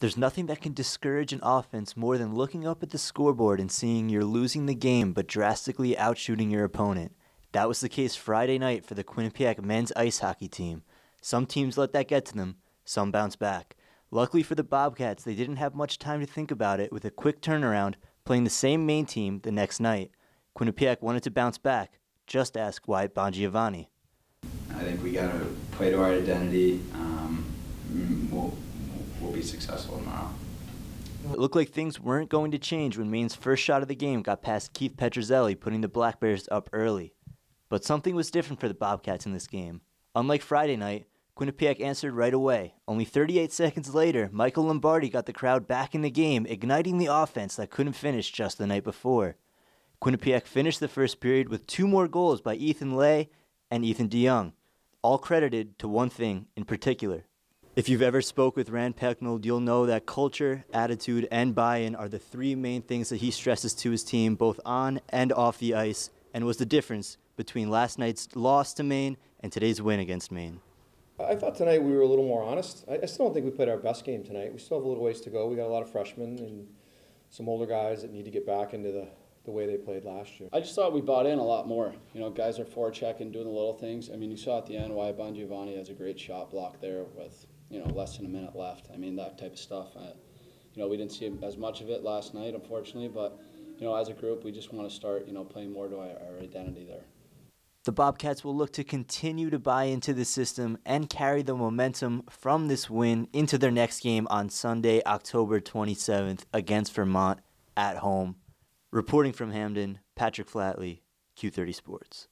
There's nothing that can discourage an offense more than looking up at the scoreboard and seeing you're losing the game but drastically outshooting your opponent. That was the case Friday night for the Quinnipiac men's ice hockey team. Some teams let that get to them, some bounce back. Luckily for the Bobcats, they didn't have much time to think about it with a quick turnaround, playing the same Maine team the next night. Quinnipiac wanted to bounce back. Just ask Wyatt Bongiovanni. I think we got to play to our identity. Um, successful tomorrow. It looked like things weren't going to change when Maine's first shot of the game got past Keith Petruzzelli, putting the Black Bears up early. But something was different for the Bobcats in this game. Unlike Friday night, Quinnipiac answered right away. Only 38 seconds later, Michael Lombardi got the crowd back in the game, igniting the offense that couldn't finish just the night before. Quinnipiac finished the first period with two more goals by Ethan Leyh and Ethan de Jong, all credited to one thing in particular. If you've ever spoke with Rand Pecknold, you'll know that culture, attitude, and buy-in are the three main things that he stresses to his team both on and off the ice, and was the difference between last night's loss to Maine and today's win against Maine. I thought tonight we were a little more honest. I, I still don't think we played our best game tonight. We still have a little ways to go. We got a lot of freshmen and some older guys that need to get back into the, the way they played last year. I just thought we bought in a lot more. You know, guys are forechecking, doing the little things. I mean, you saw at the end why Bongiovanni has a great shot block there with you know less than a minute left. I mean, that type of stuff. I, you know, we didn't see as much of it last night, unfortunately. But you know, as a group, we just want to start you know playing more to our, our identity there. The Bobcats will look to continue to buy into the system and carry the momentum from this win into their next game on Sunday, October 27th against Vermont at home. Reporting from Hamden, Patrick Flatley, Q30 Sports.